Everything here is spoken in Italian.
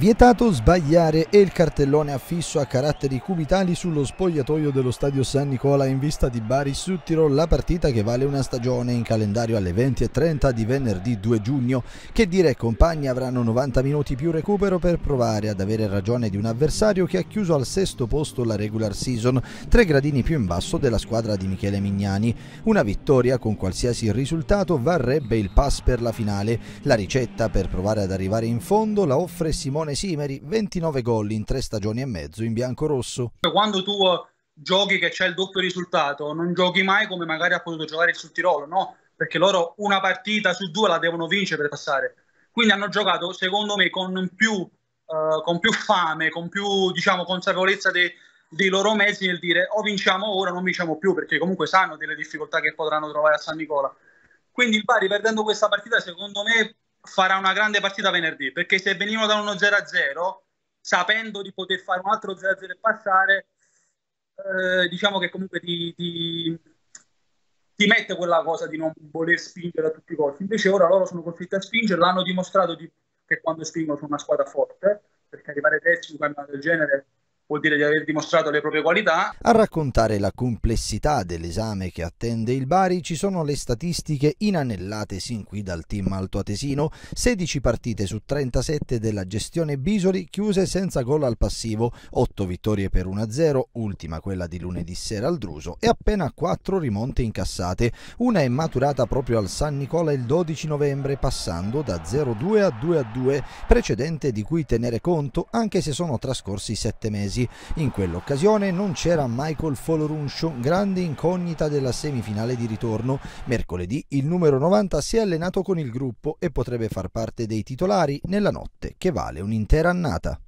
Vietato sbagliare e il cartellone affisso a caratteri cubitali sullo spogliatoio dello stadio San Nicola in vista di Bari Südtirol, la partita che vale una stagione in calendario alle 20.30 di venerdì 2 giugno. Che dire, compagni avranno 90 minuti più recupero per provare ad avere ragione di un avversario che ha chiuso al sesto posto la regular season, tre gradini più in basso della squadra di Michele Mignani. Una vittoria con qualsiasi risultato varrebbe il pass per la finale. La ricetta per provare ad arrivare in fondo la offre Simone Simone Simeri, 29 gol in tre stagioni e mezzo in bianco-rosso. Quando tu giochi che c'è il doppio risultato, non giochi mai come magari ha potuto giocare il Sud Tirolo, no? Perché loro una partita su due la devono vincere per passare. Quindi hanno giocato, secondo me, con più, uh, con più fame, con più diciamo, consapevolezza dei, dei loro mezzi nel dire o vinciamo ora o non vinciamo più, perché comunque sanno delle difficoltà che potranno trovare a San Nicola. Quindi il Bari, perdendo questa partita, secondo me farà una grande partita venerdì, perché se venivano da uno 0-0, sapendo di poter fare un altro 0-0 e passare, eh, diciamo che comunque ti, ti, ti, mette quella cosa di non voler spingere a tutti i costi. Invece ora loro sono costretti a spingere, l'hanno dimostrato di, che quando spingono sono una squadra forte, perché arrivare terzi in un campionato del genere vuol dire di aver dimostrato le proprie qualità. A raccontare la complessità dell'esame che attende il Bari ci sono le statistiche inanellate sin qui dal team altoatesino, 16 partite su 37 della gestione Bisoli chiuse senza gol al passivo, 8 vittorie per 1-0, ultima quella di lunedì sera al Druso e appena 4 rimonte incassate, una è maturata proprio al San Nicola il 12 novembre passando da 0-2 a 2-2, precedente di cui tenere conto anche se sono trascorsi 7 mesi mesi. In quell'occasione non c'era Michael Foloruncio, grande incognita della semifinale di ritorno. Mercoledì il numero 90 si è allenato con il gruppo e potrebbe far parte dei titolari nella notte che vale un'intera annata.